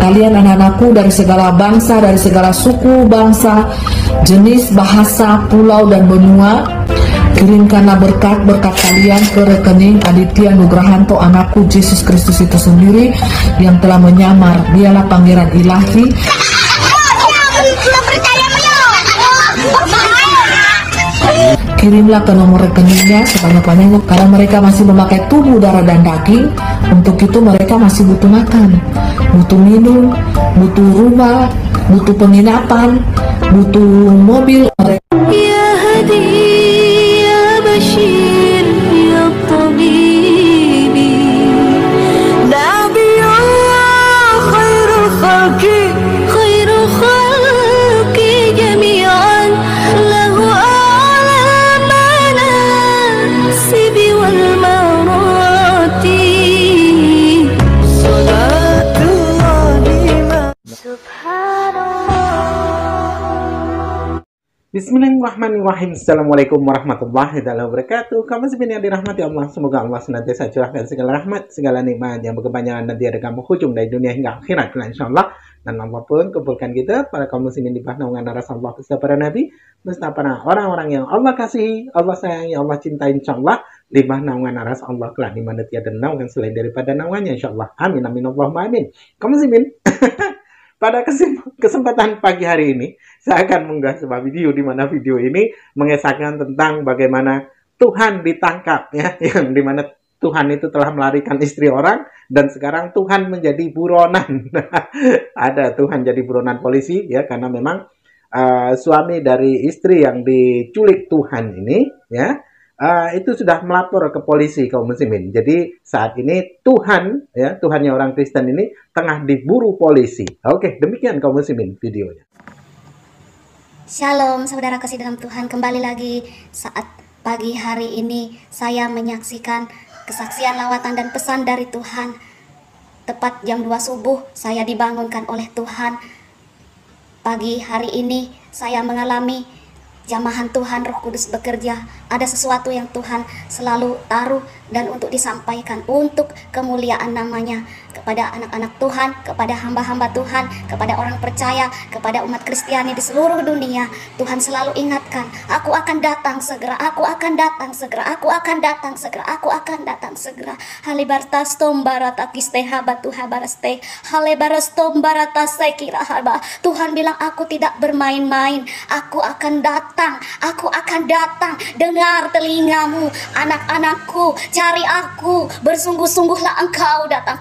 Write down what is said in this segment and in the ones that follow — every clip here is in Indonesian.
Kalian anak-anakku dari segala bangsa, dari segala suku, bangsa, jenis, bahasa, pulau, dan benua, kirimkanlah berkat-berkat kalian ke rekening Aditya Nugrahanto anakku Yesus Kristus itu sendiri yang telah menyamar. Dialah pangeran ilahi Kirimlah ke nomor rekeningnya sebanyak-banyaknya karena mereka masih memakai tubuh darah dan daging. Untuk itu mereka masih butuh makan, butuh minum, butuh rumah, butuh penginapan, butuh mobil. Bismillahirrahmanirrahim. Assalamualaikum warahmatullahi wabarakatuh. Kamu sebenarnya dirahmati Allah. Semoga Allah senantiasa curahkan segala rahmat Segala nikmat yang berkepanjangan nanti ada kamu hujung dari dunia hingga akhirat Kelak insya Allah Dan Allah pun kumpulkan kita Para kaum muslimin di bawah naungan Rasulullah Beserta para nabi Beserta para orang-orang yang Allah kasihi Allah sayangi, Allah cintai insya Allah Di bawah naungan Rasulullah Kelak di mana tiada naungan selain daripada naungannya insya Allah Amin amin Allahumma amin. Kaum muslimin Pada kesem- kesempatan pagi hari ini, saya akan mengunggah sebuah video di mana video ini mengesahkan tentang bagaimana Tuhan ditangkap ya, yang di mana Tuhan itu telah melarikan istri orang dan sekarang Tuhan menjadi buronan. Ada Tuhan jadi buronan polisi ya karena memang uh, suami dari istri yang diculik Tuhan ini ya uh, itu sudah melapor ke polisi kaum muslimin. Jadi saat ini Tuhan ya Tuhannya orang Kristen ini tengah diburu polisi. Oke, demikian kaum muslimin videonya. Shalom saudara kasih dalam Tuhan kembali lagi saat pagi hari ini saya menyaksikan kesaksian lawatan dan pesan dari Tuhan tepat jam 2 subuh saya dibangunkan oleh Tuhan pagi hari ini saya mengalami jamahan Tuhan Roh Kudus bekerja. Ada sesuatu yang Tuhan selalu taruh dan untuk disampaikan untuk kemuliaan namanya kepada anak-anak Tuhan, kepada hamba-hamba Tuhan, kepada orang percaya, kepada umat Kristiani di seluruh dunia. Tuhan selalu ingatkan, aku akan datang segera, aku akan datang segera, aku akan datang segera, aku akan datang segera. Halibartas tombarata kisteha batuha baraste, halebaras tombarata sekira haba. Tuhan bilang aku tidak bermain-main, aku akan datang, aku akan datang. Dengar telingamu, anak-anakku, cari aku, bersungguh-sungguhlah engkau datang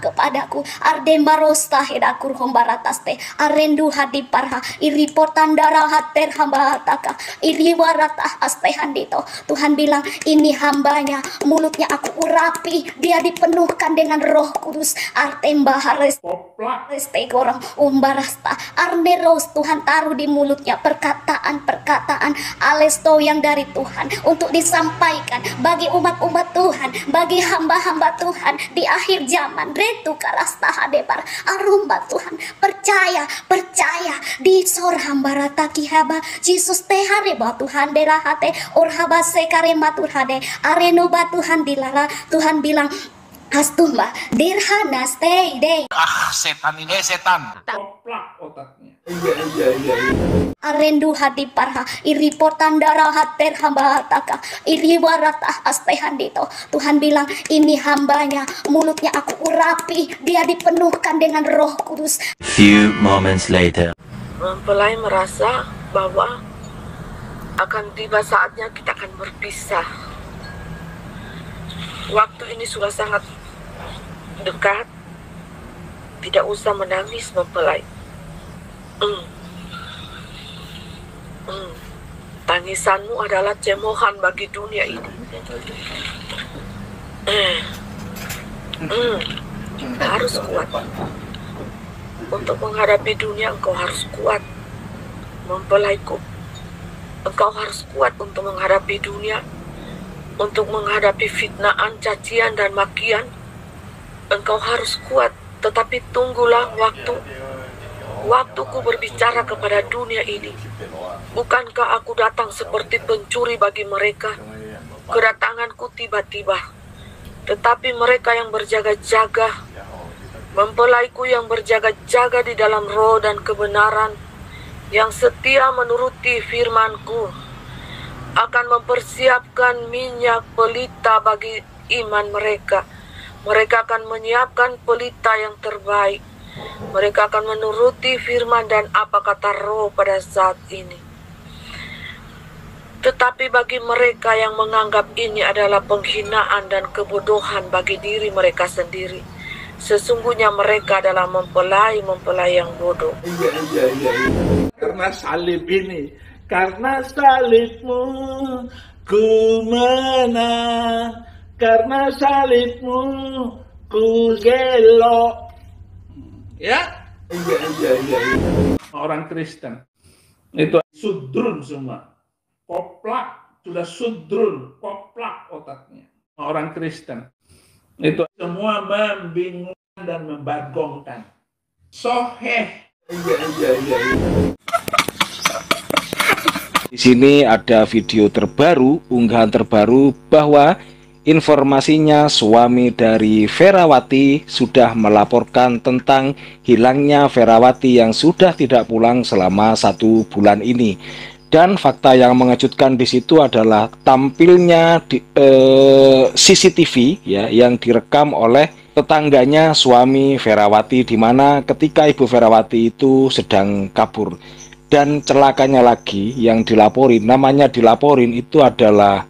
kepadaku. Arden barosta hedakur hombarataste, arendu hadi parha, iri portandara hater hamba hataka, iri warata aste handito. Tuhan bilang, ini hambanya, mulutnya aku urapi, dia dipenuhkan dengan roh kudus, artem bahares Reste gorong umbarasta arneros Tuhan taruh di mulutnya perkataan-perkataan alesto yang dari Tuhan untuk disampaikan bagi umat-umat Tuhan, bagi hamba-hamba Tuhan di akhir zaman. Retu karasta hadebar. Arumba Tuhan. Percaya, percaya. Di sor hamba rata kihaba Jesus teh hareba Tuhan derahate. Orhaba sekare matur hade areno Tuhan dilara. Tuhan bilang Astumba, dirhana, stay, day. Ah, setan ini eh, setan. Arendu hati parha iri portandara hater hamba hataka iri warata aste handito Tuhan bilang ini hambanya mulutnya aku urapi dia dipenuhkan dengan roh kudus Few moments later. mempelai merasa bahwa akan tiba saatnya kita akan berpisah. Waktu ini sudah sangat dekat. Tidak usah menangis mempelai. Hmm. Hmm. Tangisanmu adalah cemohan bagi dunia ini. Eh. Hmm. Harus kuat. Untuk menghadapi dunia engkau harus kuat. Mempelaiku. Engkau harus kuat untuk menghadapi dunia. Untuk menghadapi fitnaan, cacian, dan makian. Engkau harus kuat. Tetapi tunggulah waktu. Waktuku berbicara kepada dunia ini. Bukankah aku datang seperti pencuri bagi mereka? Kedatanganku tiba-tiba. Tetapi mereka yang berjaga-jaga mempelaiku yang berjaga-jaga di dalam roh dan kebenaran, yang setia menuruti firmanku, akan mempersiapkan minyak pelita bagi iman mereka. Mereka akan menyiapkan pelita yang terbaik. Mereka akan menuruti firman dan apa kata roh pada saat ini. Tetapi bagi mereka yang menganggap ini adalah penghinaan dan kebodohan bagi diri mereka sendiri, sesungguhnya mereka adalah mempelai-mempelai yang bodoh. Iya, iya, iya, iya. Karena salib ini, karena salibmu ku menang, karena salibmu ku gelo. Ya? Iya, iya, iya, iya. Orang Kristen itu sudrun semua. Koplak, sudah sudrun, koplak otaknya. Orang Kristen itu semua membingungkan dan membagongkan. Soheh. Iya, iya, iya, iya. Di sini ada video terbaru, unggahan terbaru bahwa informasinya suami dari Verawati sudah melaporkan tentang hilangnya Verawati yang sudah tidak pulang selama satu bulan ini. Dan fakta yang mengejutkan di situ adalah tampilnya di, eh, CCTV ya yang direkam oleh tetangganya suami Verawati di mana ketika Ibu Verawati itu sedang kabur dan celakanya lagi yang dilaporin namanya dilaporin itu adalah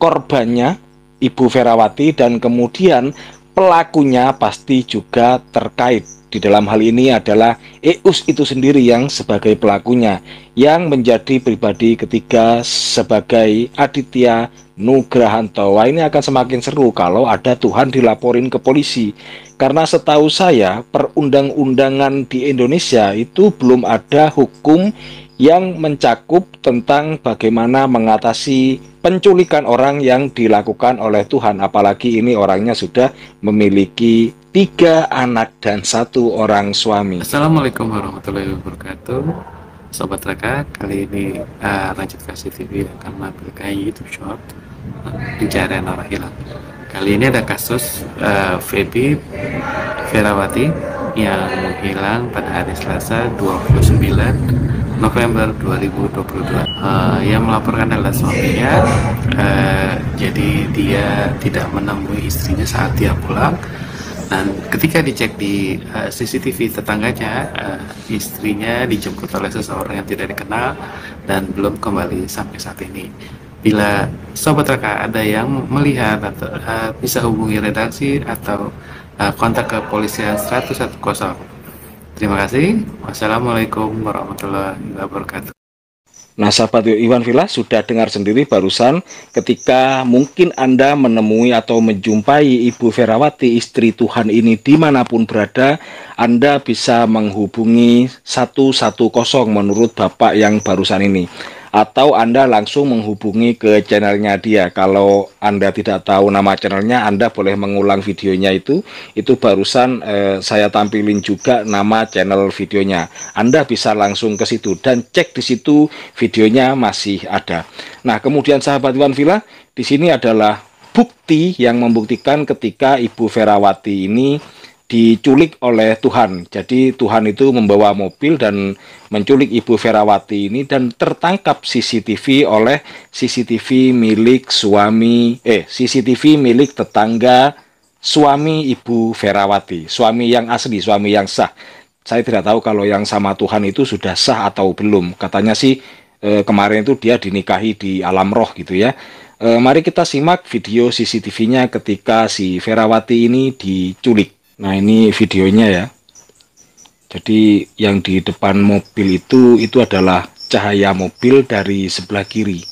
korbannya Ibu Verawati dan kemudian pelakunya pasti juga terkait di dalam hal ini adalah Eus itu sendiri yang sebagai pelakunya yang menjadi pribadi ketiga sebagai Aditya Nugrahanto. Wah ini akan semakin seru kalau ada Tuhan dilaporin ke polisi karena setahu saya perundang-undangan di Indonesia itu belum ada hukum yang mencakup tentang bagaimana mengatasi penculikan orang yang dilakukan oleh Tuhan. Apalagi ini orangnya sudah memiliki tiga anak dan satu orang suami. Assalamualaikum warahmatullahi wabarakatuh. Sobat Raka, kali ini uh, Lanjut Kasih TV akan menampilkan YouTube Short pencarian orang hilang. Kali ini ada kasus uh, Feby Verawati yang hilang pada hari Selasa 29 November 2022 uh, yang melaporkan adalah suaminya. Uh, jadi dia tidak menemui istrinya saat dia pulang. Dan ketika dicek di uh, CCTV tetangganya uh, istrinya dijemput oleh seseorang yang tidak dikenal dan belum kembali sampai saat ini. Bila sobat reka ada yang melihat atau uh, bisa hubungi redaksi atau uh, kontak ke polisian 110 terima kasih. Wassalamualaikum warahmatullahi wabarakatuh. Nah sahabat Iwan Villa sudah dengar sendiri barusan ketika mungkin Anda menemui atau menjumpai Ibu Verawati istri Tuhan ini di mana pun berada Anda bisa menghubungi 110 menurut Bapak yang barusan ini atau Anda langsung menghubungi ke channelnya dia. Kalau Anda tidak tahu nama channelnya Anda boleh mengulang videonya itu. Itu barusan eh, saya tampilin juga nama channel videonya. Anda bisa langsung ke situ dan cek di situ videonya masih ada. Nah kemudian sahabat Iwan Villa di sini adalah bukti yang membuktikan ketika Ibu Verawati ini diculik oleh Tuhan. Jadi Tuhan itu membawa mobil dan menculik Ibu Verawati ini dan tertangkap CCTV oleh CCTV milik suami eh CCTV milik tetangga suami Ibu Verawati, suami yang asli, suami yang sah. Saya tidak tahu kalau yang sama Tuhan itu sudah sah atau belum. Katanya sih eh, kemarin itu dia dinikahi di alam roh gitu ya. Eh, mari kita simak video CCTV-nya ketika si Verawati ini diculik. Nah ini videonya ya. Jadi yang di depan mobil itu itu adalah cahaya mobil dari sebelah kiri.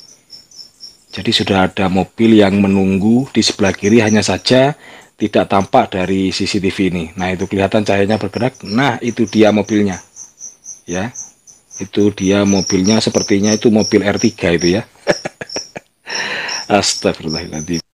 Jadi sudah ada mobil yang menunggu di sebelah kiri hanya saja tidak tampak dari CCTV ini. Nah itu kelihatan cahayanya bergerak. Nah itu dia mobilnya. Ya, itu dia mobilnya sepertinya itu mobil R3 itu ya. Astagfirullahaladzim.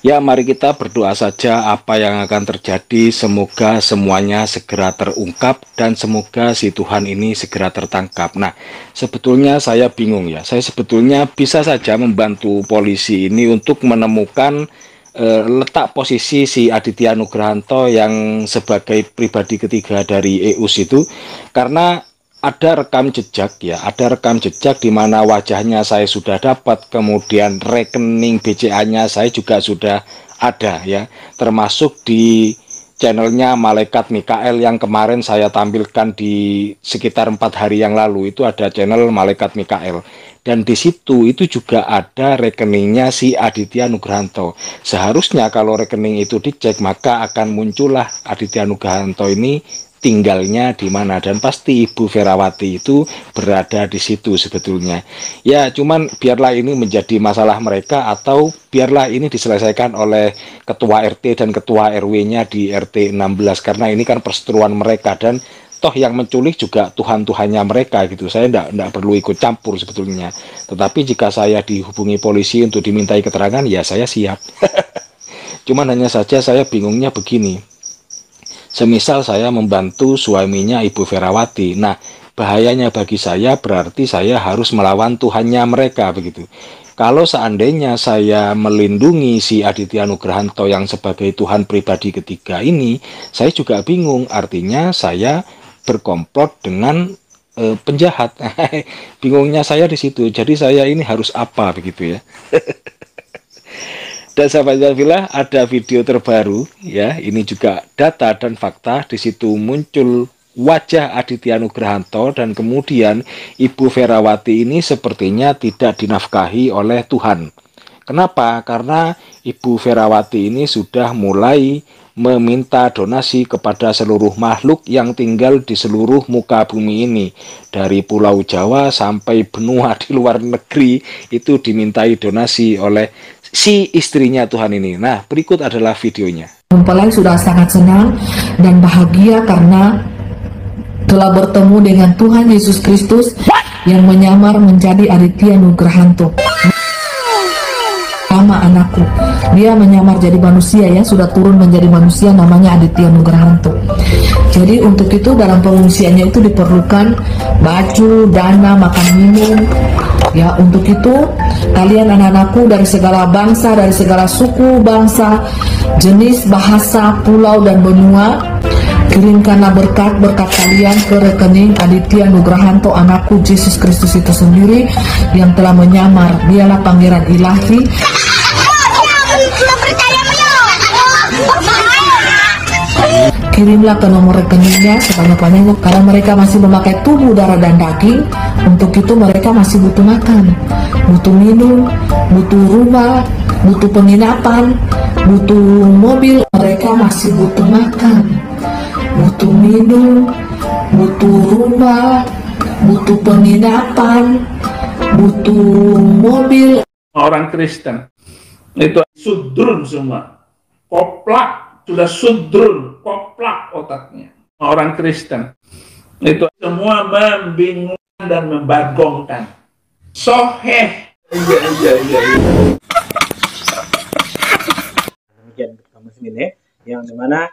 Ya, mari kita berdoa saja apa yang akan terjadi. Semoga semuanya segera terungkap dan semoga si Tuhan ini segera tertangkap. Nah, sebetulnya saya bingung ya. Saya sebetulnya bisa saja membantu polisi ini untuk menemukan eh, letak posisi si Aditya Nugrahanto yang sebagai pribadi ketiga dari EUS itu karena ada rekam jejak ya, ada rekam jejak di mana wajahnya saya sudah dapat, kemudian rekening BCA-nya saya juga sudah ada ya, termasuk di channelnya Malaikat Mikael yang kemarin saya tampilkan di sekitar empat hari yang lalu. Itu ada channel Malaikat Mikael. Dan di situ itu juga ada rekeningnya si Aditya Nugrahanto seharusnya kalau rekening itu dicek maka akan muncullah Aditya Nugrahanto ini tinggalnya di mana dan pasti Ibu Ferawati itu berada di situ sebetulnya. Ya, cuman biarlah ini menjadi masalah mereka atau biarlah ini diselesaikan oleh ketua RT dan ketua RW-nya di RT 16 karena ini kan perseteruan mereka dan toh yang menculik juga Tuhan-Tuhannya mereka gitu. Saya tidak tidak perlu ikut campur sebetulnya. Tetapi jika saya dihubungi polisi untuk dimintai keterangan, ya saya siap. Cuman hanya saja saya bingungnya begini Semisal saya membantu suaminya Ibu Ferawati. Nah, bahayanya bagi saya berarti saya harus melawan Tuhannya mereka begitu. Kalau seandainya saya melindungi si Aditya Nugrahanto yang sebagai Tuhan pribadi ketiga ini, saya juga bingung. Artinya saya berkomplot dengan e, penjahat. Bingungnya saya di situ. Jadi saya ini harus apa begitu ya? Dan sahabat Villa ada video terbaru ya, ini juga data dan fakta di situ muncul wajah Aditya Nugrahanto dan kemudian Ibu Ferawati ini sepertinya tidak dinafkahi oleh Tuhan. Kenapa? Karena Ibu Ferawati ini sudah mulai meminta donasi kepada seluruh makhluk yang tinggal di seluruh muka bumi ini dari pulau Jawa sampai benua di luar negeri itu dimintai donasi oleh si istrinya Tuhan ini. Nah, berikut adalah videonya. Mempelai sudah sangat senang dan bahagia karena telah bertemu dengan Tuhan Yesus Kristus yang menyamar menjadi Aditya Nugrahanto. Nama anakku, dia menyamar jadi manusia ya, sudah turun menjadi manusia namanya Aditya Nugrahanto. Jadi untuk itu dalam pengungsiannya itu diperlukan baju, dana, makan minum, Ya, untuk itu kalian anak-anakku dari segala bangsa, dari segala suku, bangsa, jenis, bahasa, pulau dan benua, kirimkanlah berkat-berkat kalian ke rekening Aditya Nugrahanto anakku Yesus Kristus itu sendiri yang telah menyamar. Dialah pangeran ilahi kirimlah ke nomor rekeningnya sebanyak-banyaknya karena mereka masih memakai tubuh darah dan daging. Untuk itu mereka masih butuh makan butuh minum butuh rumah butuh penginapan butuh mobil mereka masih butuh makan butuh minum butuh rumah butuh penginapan butuh mobil. Orang Kristen itu sudrun semua. Koplak sudah sudrun, koplak otaknya. Orang Kristen. Itu semua membingungkan dan membagongkan. Soheh. Iya, iya, iya. iya. Demikian kamu ya, yang di mana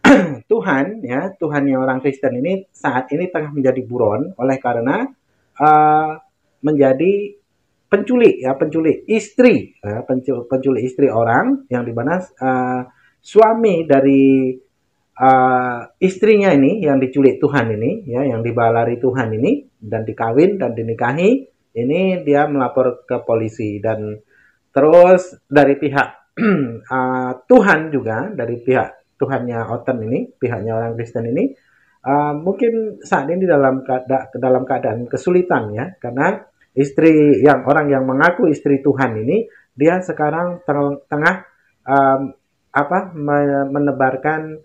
Tuhan ya Tuhannya orang Kristen ini saat ini tengah menjadi buron oleh karena uh, menjadi penculik ya penculik istri ya, penculik, penculik istri orang yang di mana uh, suami dari uh, istrinya ini yang diculik Tuhan ini ya yang dibalari Tuhan ini dan dikawin dan dinikahi ini dia melapor ke polisi dan terus dari pihak uh, Tuhan juga dari pihak Tuhannya Oten ini pihaknya orang Kristen ini uh, mungkin saat ini dalam keada dalam keadaan kesulitan ya karena istri yang orang yang mengaku istri Tuhan ini dia sekarang tengah um, apa menebarkan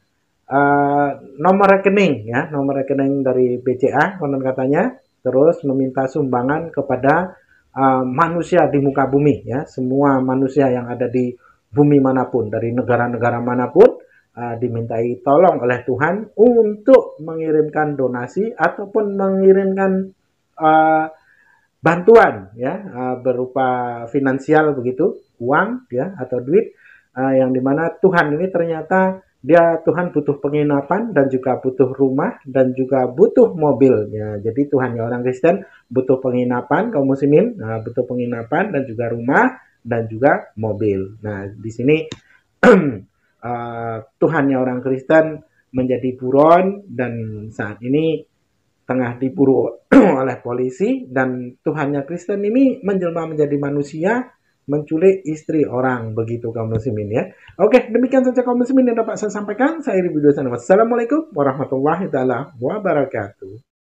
uh, nomor rekening ya. Nomor rekening dari BCA konon katanya. Terus meminta sumbangan kepada uh, manusia di muka bumi ya. Semua manusia yang ada di bumi mana pun dari negara-negara mana pun uh, dimintai tolong oleh Tuhan untuk mengirimkan donasi ataupun mengirimkan uh, bantuan ya. Uh, berupa finansial begitu uang ya atau duit uh, yang di mana Tuhan ini ternyata dia Tuhan butuh penginapan dan juga butuh rumah dan juga butuh mobil ya jadi Tuhan ya orang Kristen butuh penginapan kaum muslimin nah, butuh penginapan dan juga rumah dan juga mobil. Nah, di sini eh, Tuhannya orang Kristen menjadi buron dan saat ini tengah diburu oleh polisi dan Tuhannya Kristen ini menjelma menjadi manusia menculik istri orang begitu kaum muslimin ya. Oke, demikian saja kaum muslimin yang dapat saya sampaikan. Saya Iri sana. Wassalamualaikum warahmatullahi taala wabarakatuh.